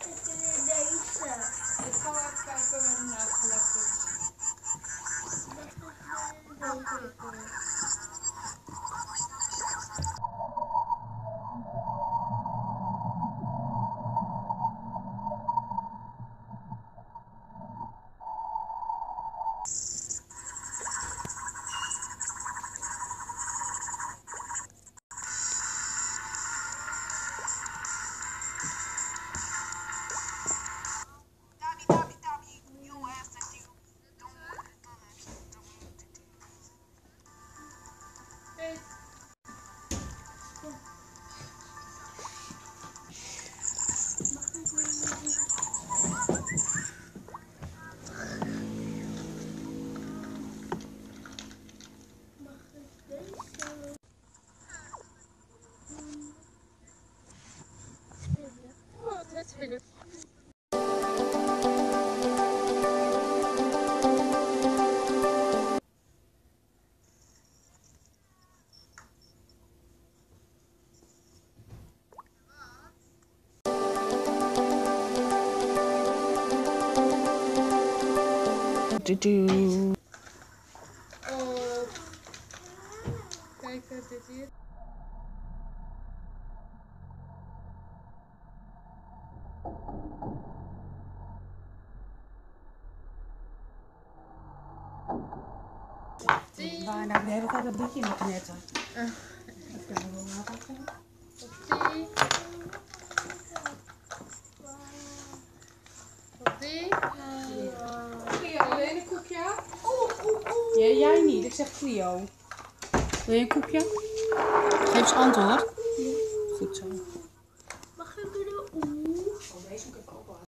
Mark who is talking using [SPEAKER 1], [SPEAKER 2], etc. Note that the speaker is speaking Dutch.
[SPEAKER 1] 어쨌든 happiness. Do do. Did you?
[SPEAKER 2] Ah.
[SPEAKER 1] Even kijken hoe laat dat gaat.
[SPEAKER 2] op die. Op die. Cleo, wil je een koekje?
[SPEAKER 1] Ja, jij niet. Ik zeg Clio. Wil je een koekje? Geef eens antwoord. Goed zo.